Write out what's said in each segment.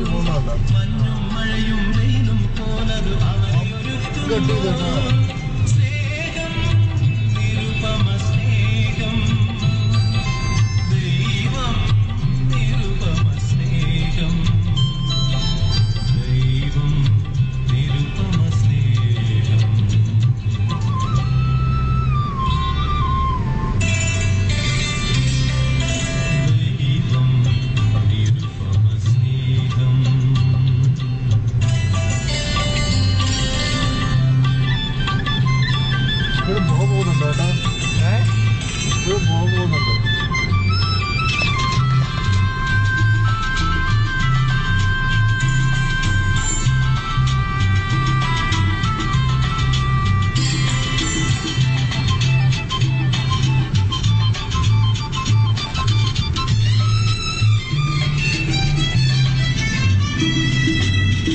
അവരെയൊരുക്കുന്നു കെട്ടി കേട്ടോ പോകുന്നുണ്ടോ കേട്ടോ ഇപ്പോഴും പോക പോകുന്നുണ്ട്.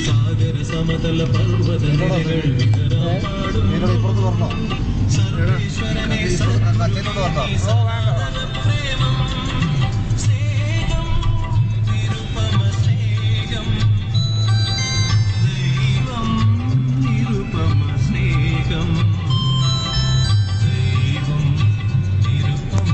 സാഗര സമതല പർവത നിരകൾ വികരാമാടും നിങ്ങളുടെ ഇപ്പുറത്ത് പറഞ്ഞോ. Evet, evet. Era? Sono andato in Europa.